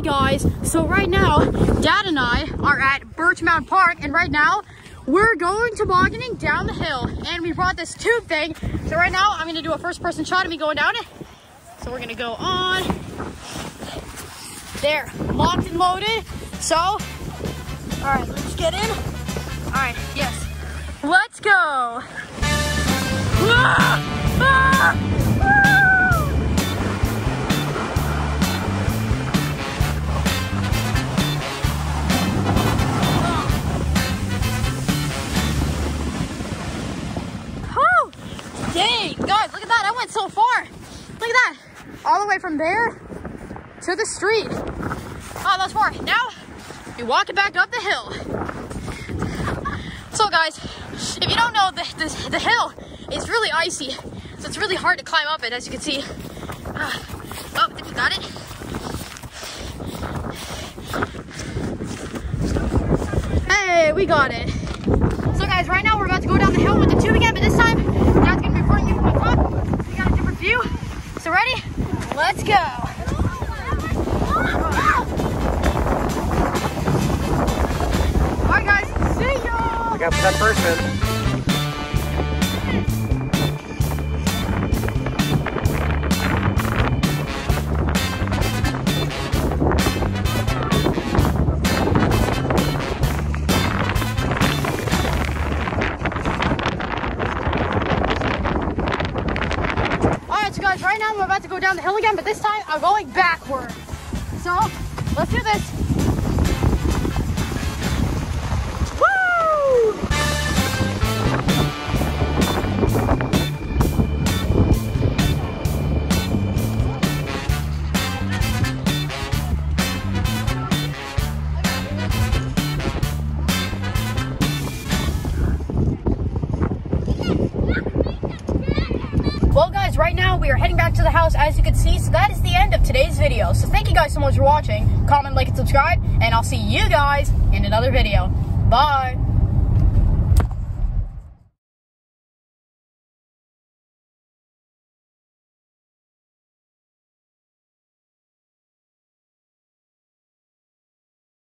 guys, so right now, Dad and I are at Birchmount Park, and right now, we're going tobogganing down the hill, and we brought this tube thing. So right now, I'm gonna do a first person shot of me going down it. So we're gonna go on. There, locked and loaded. So, all right, let's get in. All right, yes, let's go. Ah! So far. Look at that. All the way from there to the street. Oh, that's far. Now, we walk it back up the hill. So, guys, if you don't know, the, the, the hill is really icy. So it's really hard to climb up it, as you can see. Ah. oh, I think we got it. Hey, we got it. So guys, right now we're about to go down the hill with the tube again, but this time, Dad's gonna be recording you from the top. So we got a different view. So ready? Let's go. All right guys, see ya. Look for that person. Now about to go down the hill again, but this time I'm going backward. So let's do this. Woo! Well, guys, right now we are heading to the house, as you can see. So that is the end of today's video. So thank you guys so much for watching. Comment, like, and subscribe, and I'll see you guys in another video. Bye.